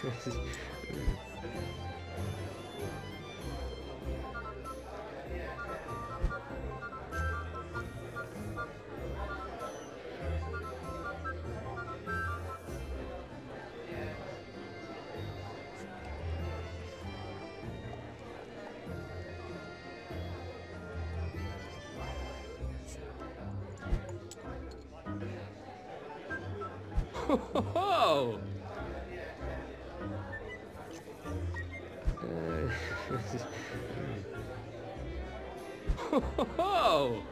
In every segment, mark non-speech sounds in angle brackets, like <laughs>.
Ho! Ho! Ho! Wow.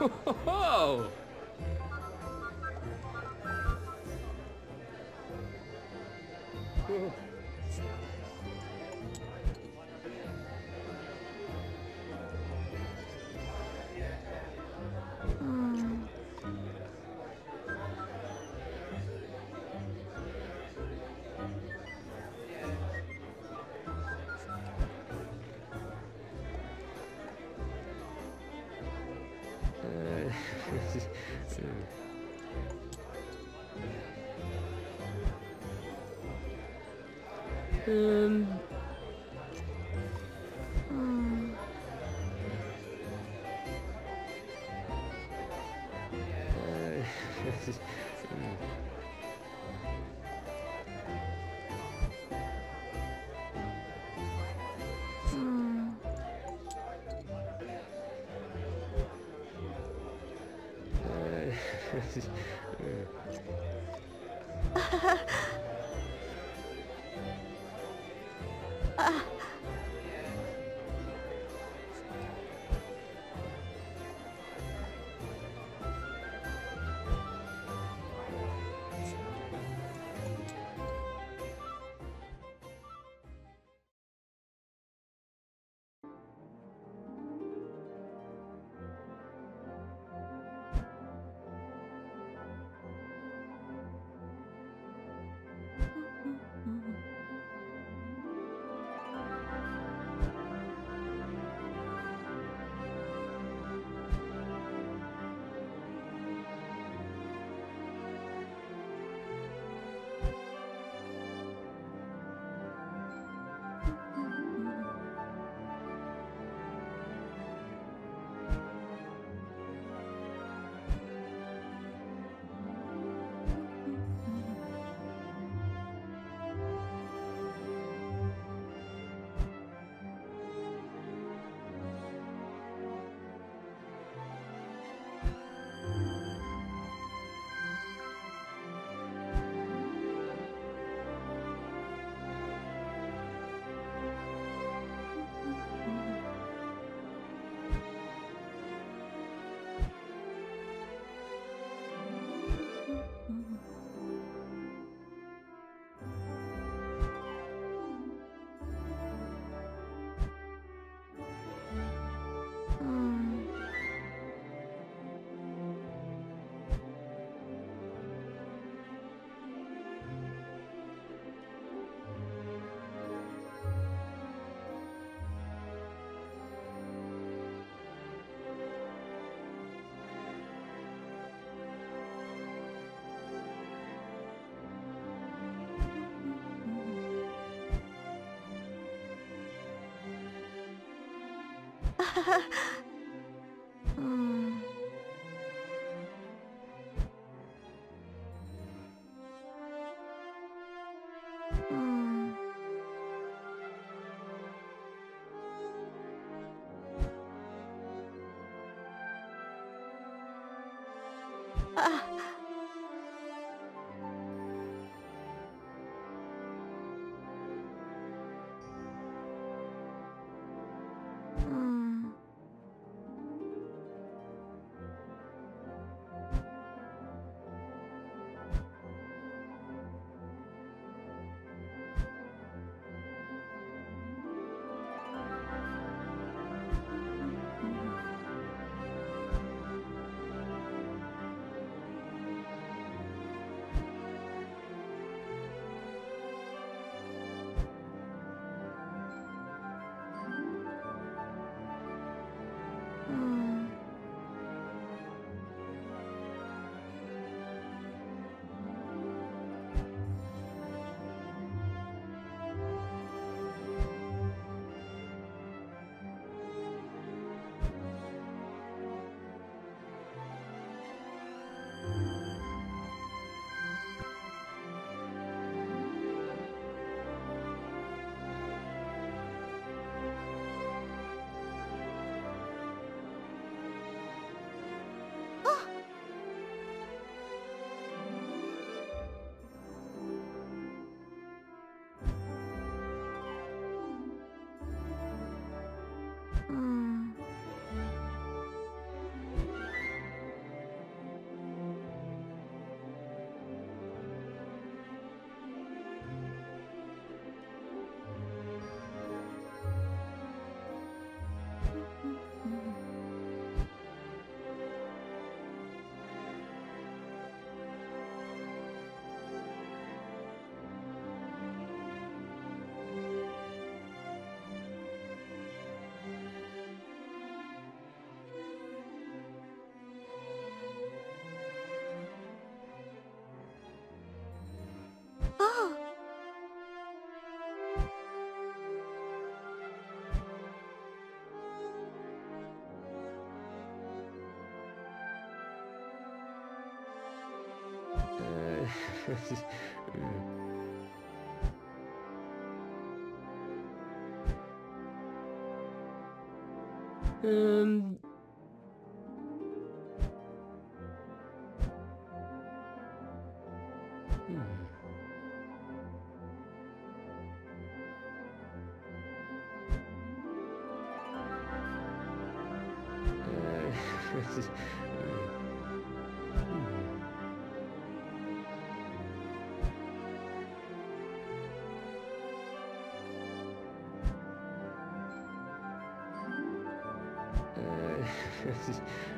Oh! Um, hmm. hmm. Ha ha ha! Hmm. Hmm. Hmm. Oh. <laughs> Um. Uh, <laughs> Hmm.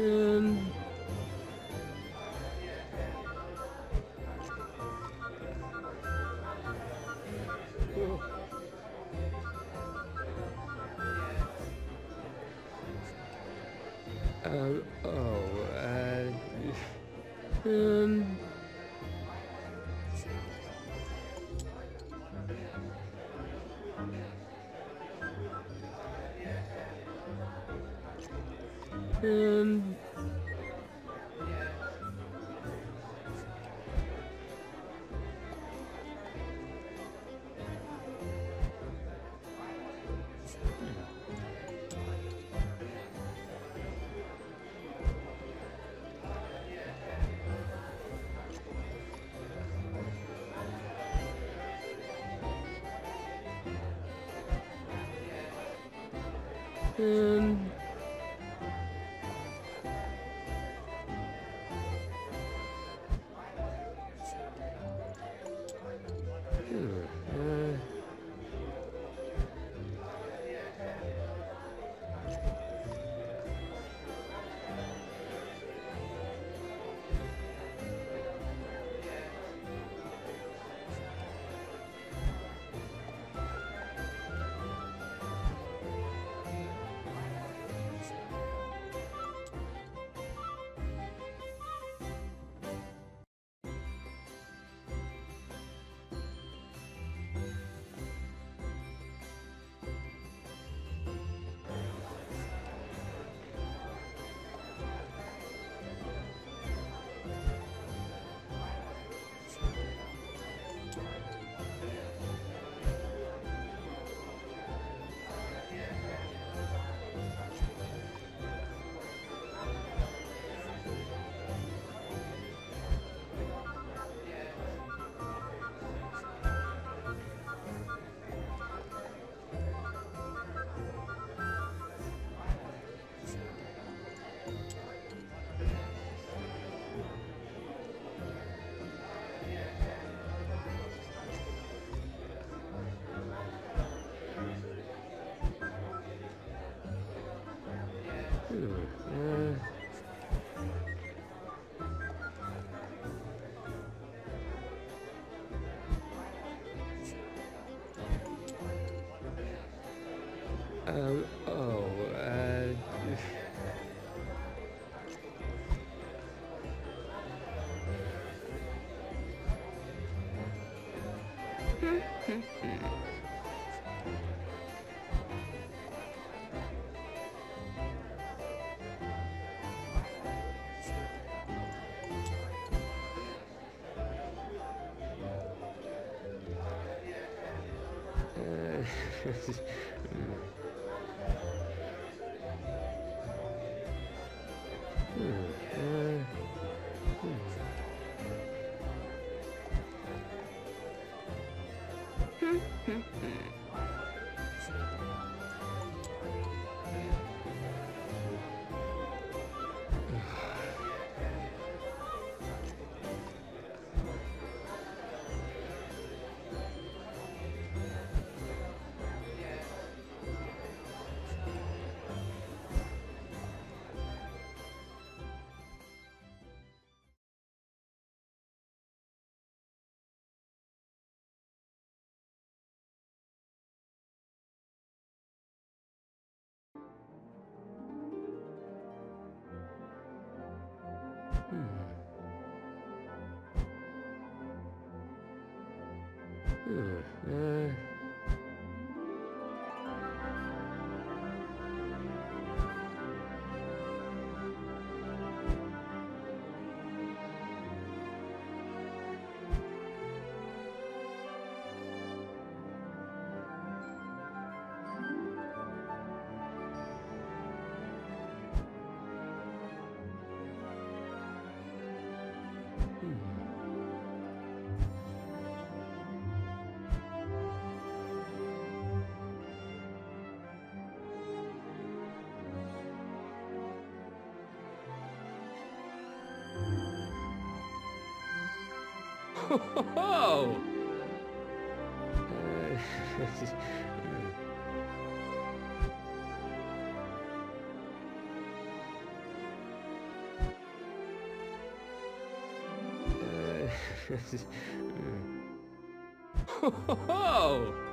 Um, Um. Hmm, uh, Um, oh, uh, uh, <laughs> <laughs> hmm, uh, Oh! Oh! Hmm.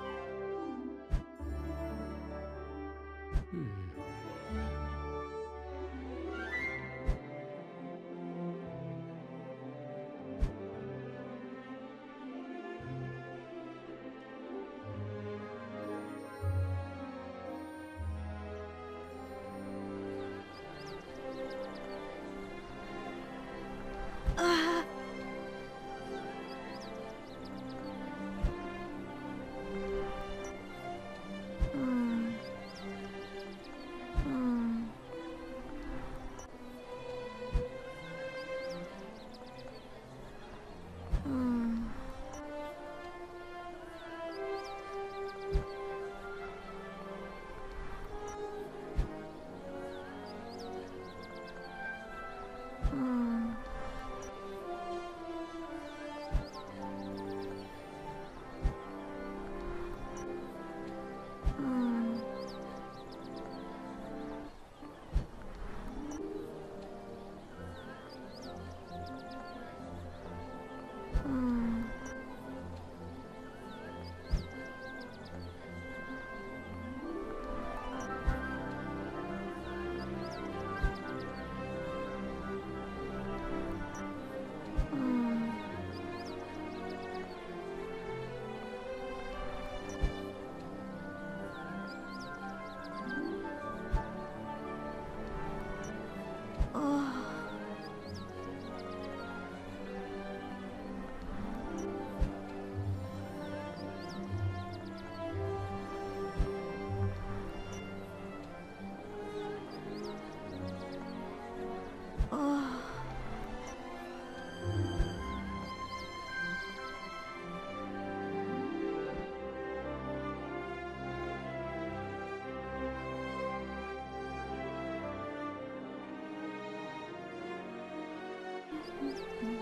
Mm-hmm.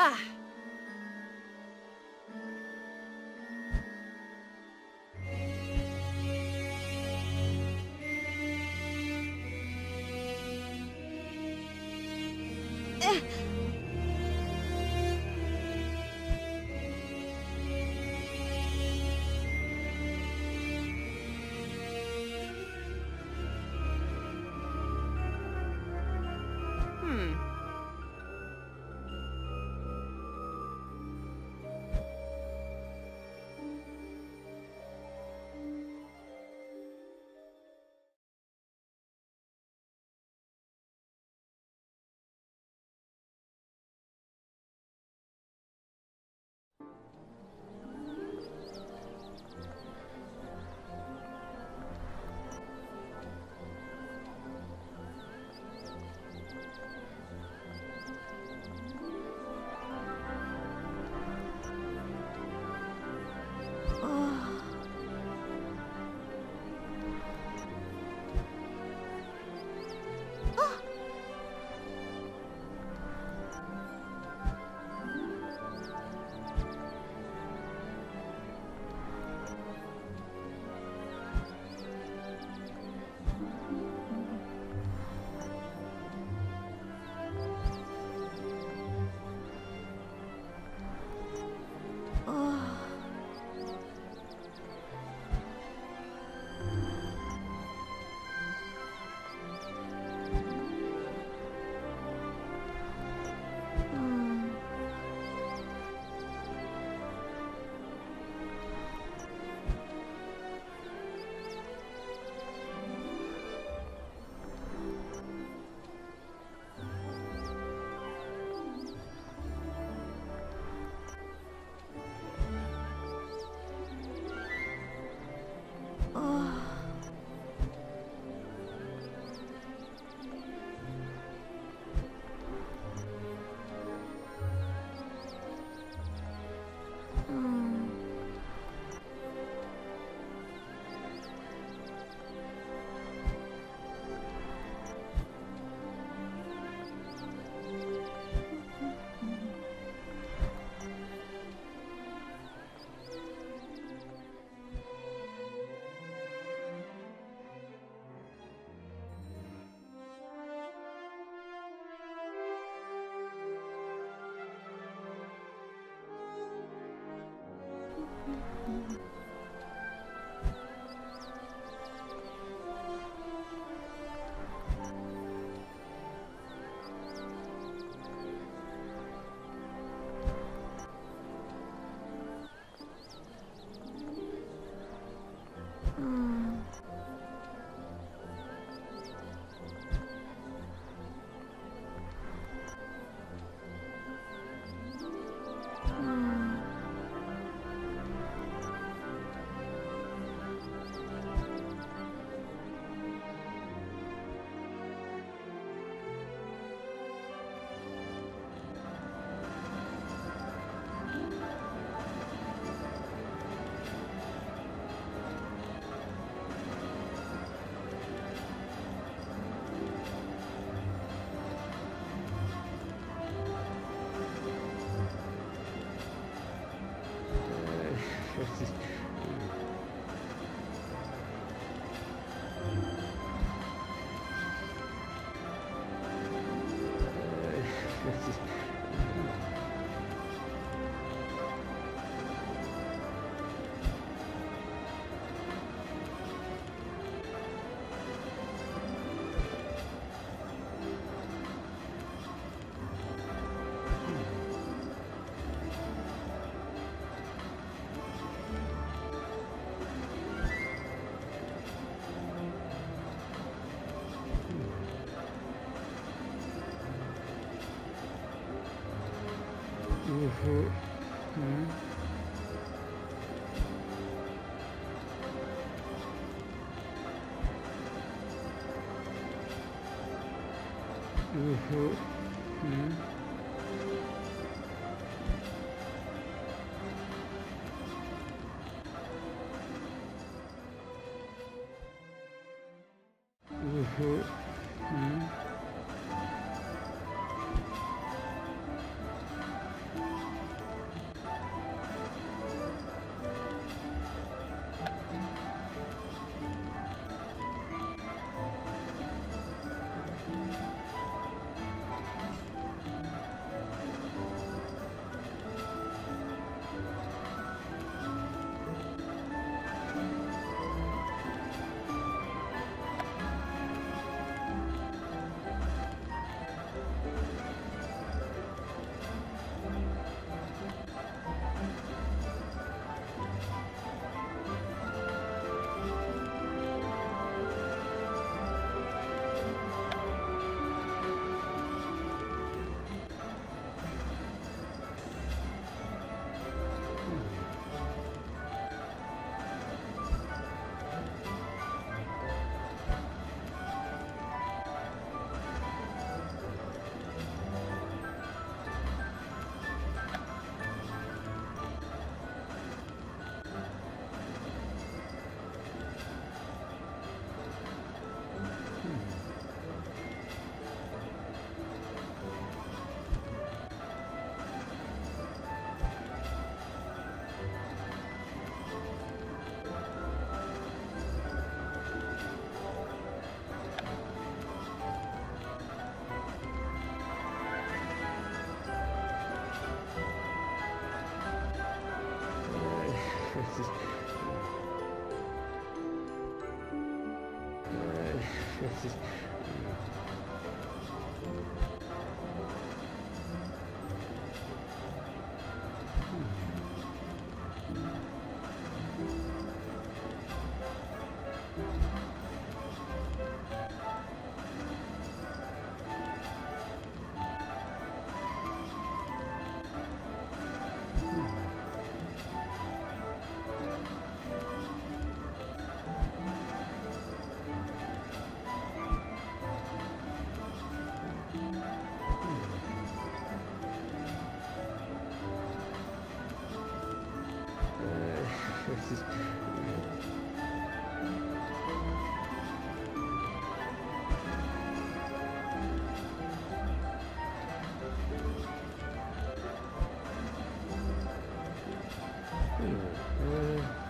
Ah! <laughs> Hmm. Oh. Oh. Hmm. Oh. Hmm. Hmm. Hmm. Who do? sí. うん。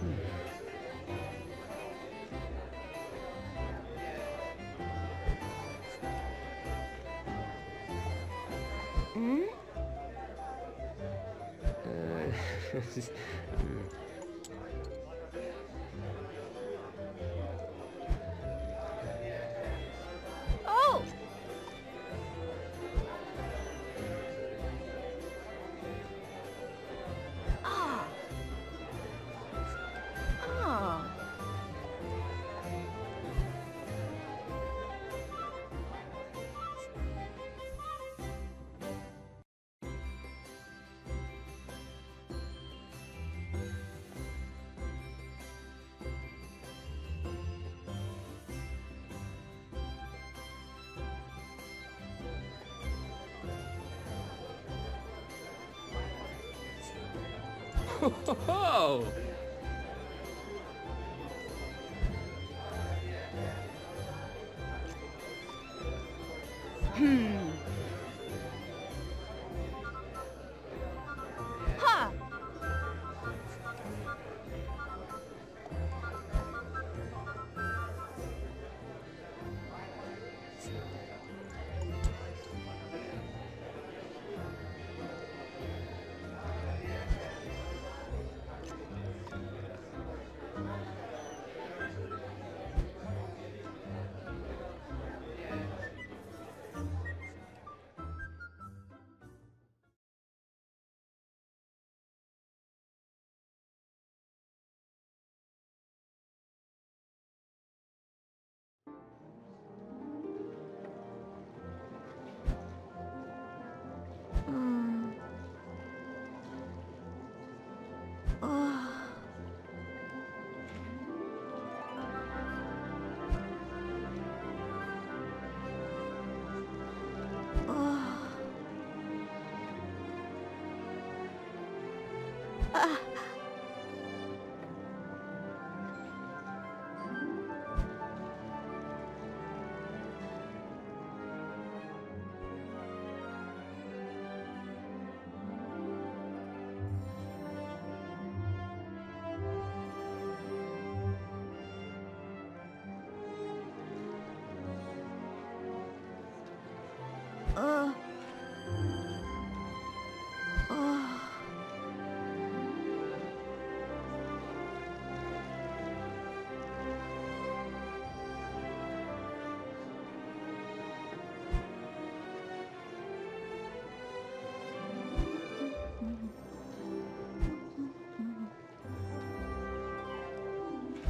嗯？哦！<laughs> Oh!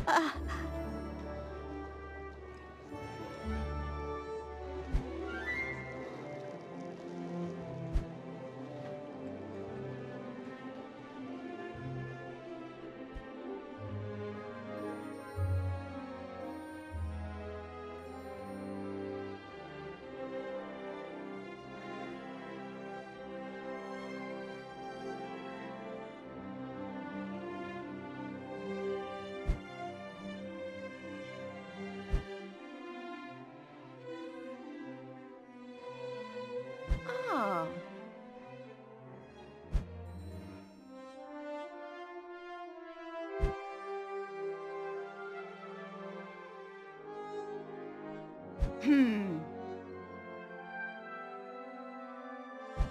啊 <laughs> Hmm.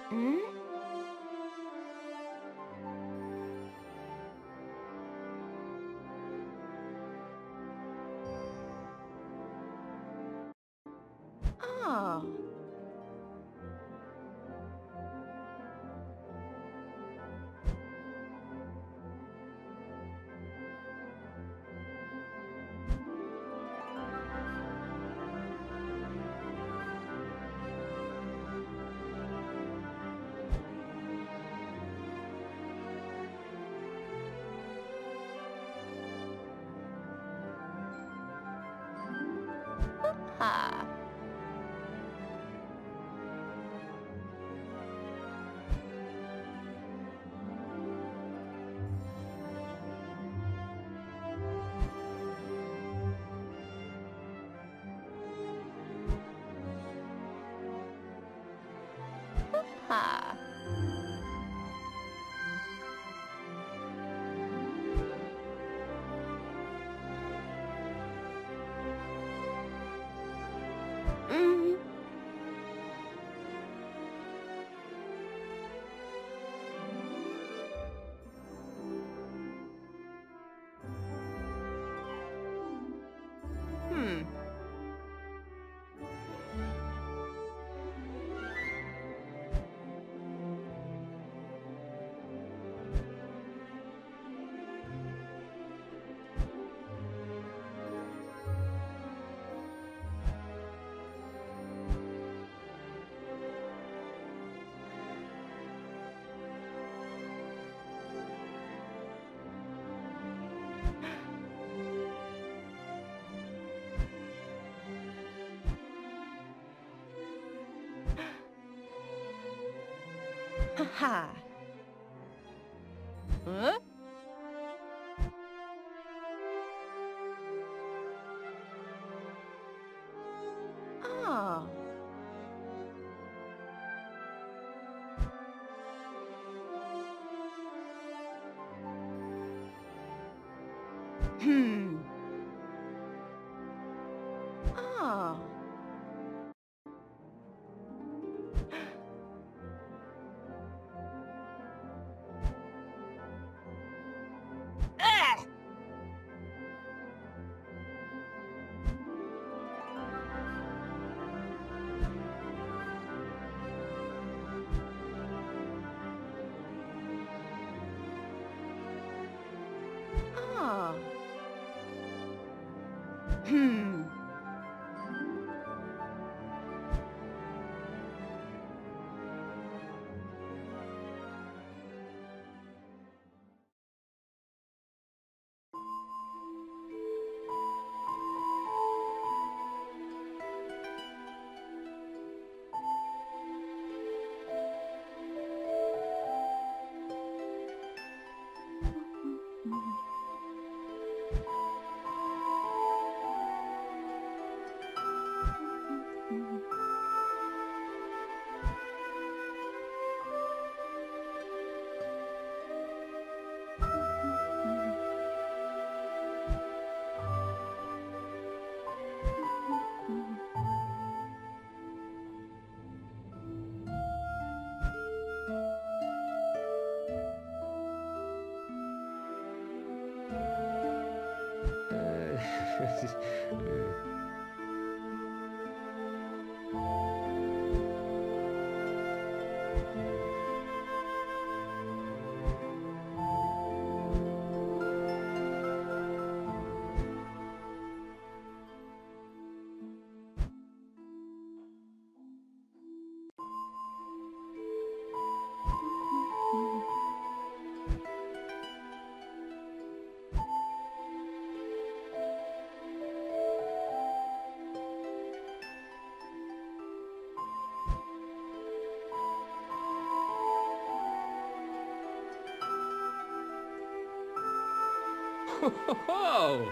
Hmm? Ah. Ha. Ha ha. Huh? Oh!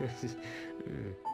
uh, <laughs>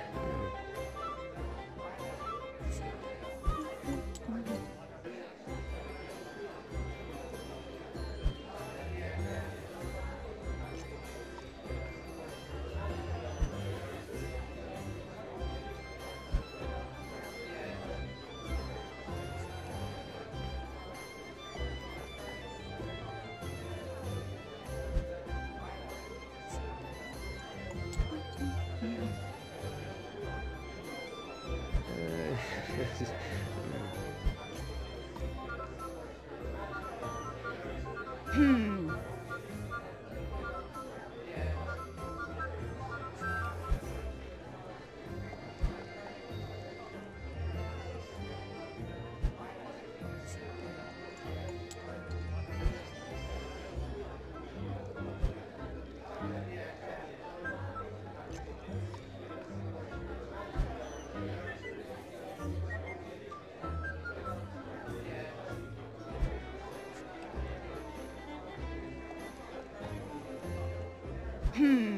Hmm.